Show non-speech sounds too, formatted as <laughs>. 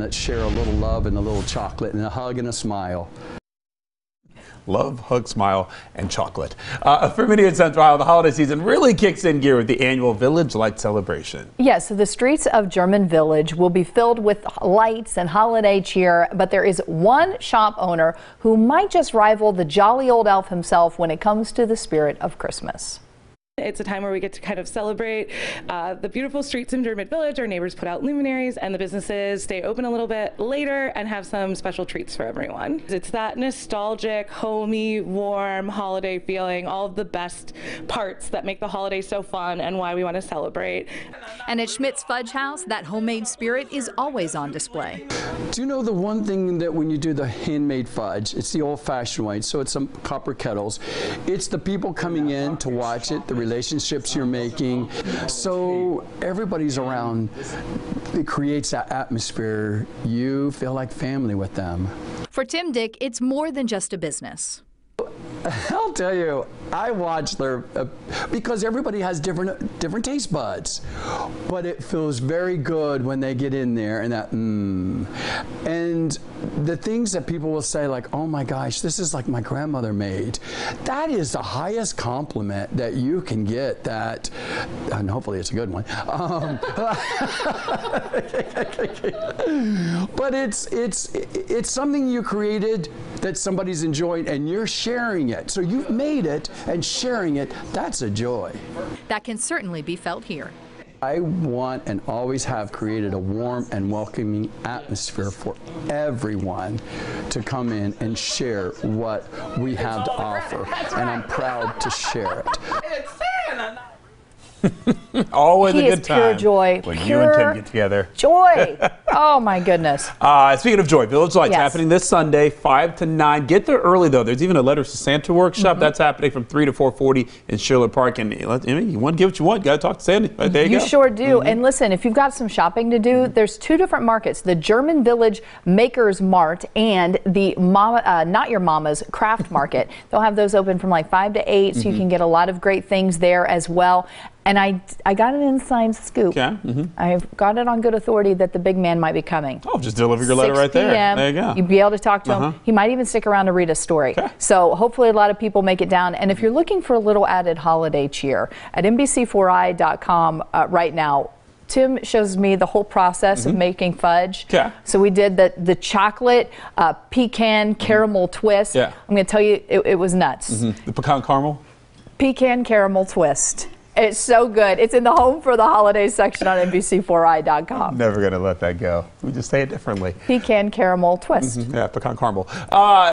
let's share a little love and a little chocolate and a hug and a smile. Love, hug, smile, and chocolate. Uh, for many in Central Ohio, the holiday season really kicks in gear with the annual Village Light Celebration. Yes, so the streets of German Village will be filled with lights and holiday cheer, but there is one shop owner who might just rival the jolly old elf himself when it comes to the spirit of Christmas. It's a time where we get to kind of celebrate uh, the beautiful streets in German Village. Our neighbors put out luminaries, and the businesses stay open a little bit later and have some special treats for everyone. It's that nostalgic, homey, warm holiday feeling, all of the best parts that make the holiday so fun and why we want to celebrate. And at Schmidt's Fudge House, that homemade spirit is always on display. Do you know the one thing that when you do the handmade fudge, it's the old-fashioned way, so it's some copper kettles. It's the people coming in to watch it, the relationships you're making. So everybody's around. It creates that atmosphere. You feel like family with them. For Tim Dick, it's more than just a business. <laughs> I'll tell you, I watch their uh, because everybody has different different taste buds, but it feels very good when they get in there and that mmm, and the things that people will say like, oh my gosh, this is like my grandmother made. That is the highest compliment that you can get. That, and hopefully it's a good one. Um, <laughs> but it's it's it's something you created that somebody's enjoyed and you're sharing it. So you've made it and sharing it, that's a joy. That can certainly be felt here. I want and always have created a warm and welcoming atmosphere for everyone to come in and share what we have to offer. And I'm proud to share it. <laughs> <laughs> Always he a good is pure time joy. when pure you and Tim get together. Joy. <laughs> oh my goodness. Uh, speaking of joy, Village Lights Yes. happening this Sunday, five to nine. Get there early though. There's even a Letters to Santa workshop Mm-hmm. that's happening from three to four forty in Schiller Park. And you, let- you know, you want to get what you want, You got to talk to Santa. Right, there you, You go. sure do. And listen, if you've got some shopping to do, there's two different markets: the German Village Makers Mart and the Mama, uh, Not Your Mama's Craft <laughs> Market. They'll have those open from like five to 8 so you can get a lot of great things there as well. And I, I got an inside scoop. Okay. mhm. I've got it on good authority that the big man might be coming. Oh, just deliver your letter right there. There you go. You'd be able to talk to Uh-huh. him. He might even stick around to read a story. Okay. So hopefully a lot of people make it down. And if you're looking for a little added holiday cheer, at NBC4i.com uh, right now, Tim shows me the whole process of making fudge. Mm-hmm. So we did the the chocolate uh, pecan caramel twist. Yeah. I'm going to tell you, it, it was nuts. The pecan caramel. Pecan caramel twist. It's so good. It's in the home for the holidays section on NBC4i.com. Never gonna let that go. We just say it differently. Pecan caramel twist. Yeah, pecan caramel. Uh,